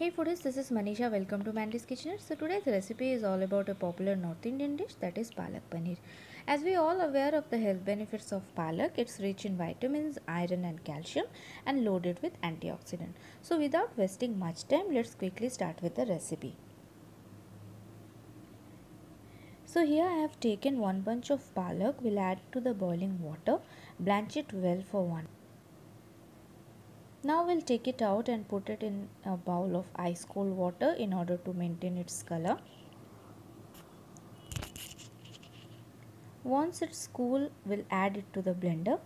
Hey foodies, this is Manisha. Welcome to Mandee's Kitchenette. So today's recipe is all about a popular North Indian dish that is palak paneer. As we all aware of the health benefits of palak, it's rich in vitamins, iron and calcium and loaded with antioxidant. So without wasting much time, let's quickly start with the recipe. So here I have taken one bunch of palak. We'll add to the boiling water. Blanch it well for one now we'll take it out and put it in a bowl of ice cold water in order to maintain its color. Once it's cool, we'll add it to the blender.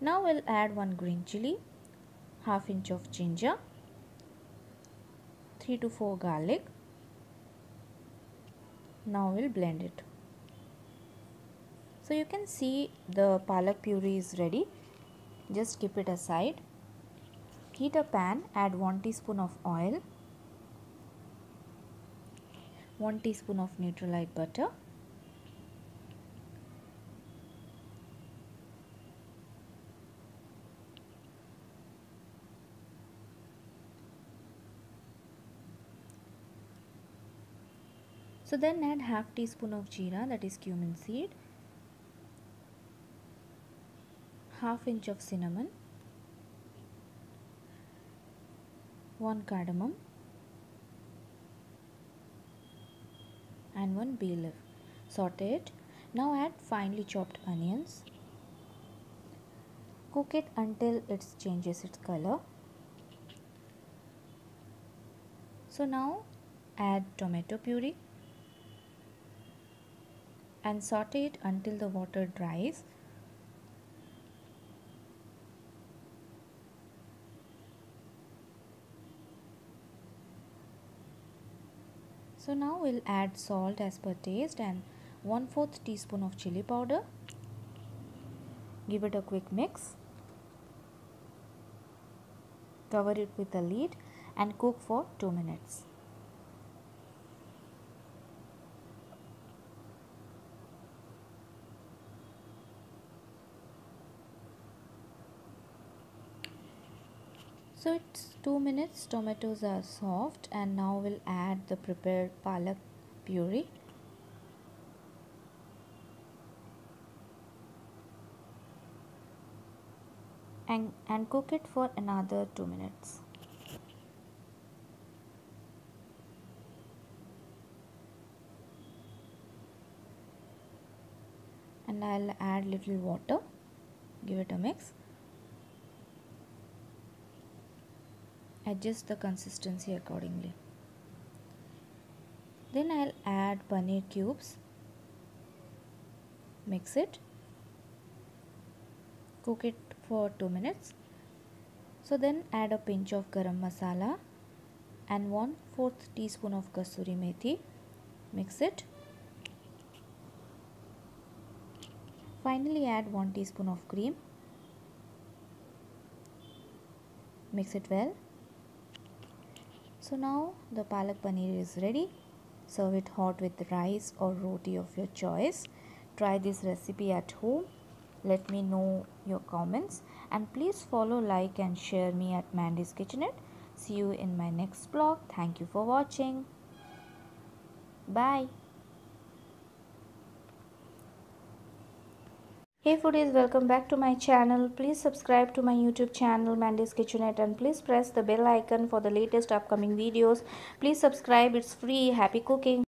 Now we'll add one green chili, half inch of ginger, 3 to 4 garlic. Now we'll blend it. So you can see the palak puree is ready. Just keep it aside. Heat a pan, add 1 teaspoon of oil, 1 teaspoon of Nutralite butter, So then add half teaspoon of jeera that is cumin seed half inch of cinnamon, 1 cardamom and 1 bay leaf. Saute it. Now add finely chopped onions. Cook it until it changes its color. So now add tomato puree and saute it until the water dries So now we'll add salt as per taste and 1 4th teaspoon of chili powder. Give it a quick mix. Cover it with a lid and cook for 2 minutes. So it's 2 minutes tomatoes are soft and now we'll add the prepared palak puree. And, and cook it for another 2 minutes. And I'll add little water. Give it a mix. Adjust the consistency accordingly. Then I'll add paneer cubes. Mix it. Cook it for 2 minutes. So then add a pinch of garam masala and 1 4th teaspoon of kasuri methi. Mix it. Finally add 1 teaspoon of cream. Mix it well so now the palak paneer is ready. Serve it hot with rice or roti of your choice. Try this recipe at home. Let me know your comments and please follow, like and share me at Mandee's Kitchenette. See you in my next vlog. Thank you for watching. Bye. Hey foodies, welcome back to my channel. Please subscribe to my YouTube channel Mandee's Kitchenette and please press the bell icon for the latest upcoming videos. Please subscribe, it's free. Happy cooking.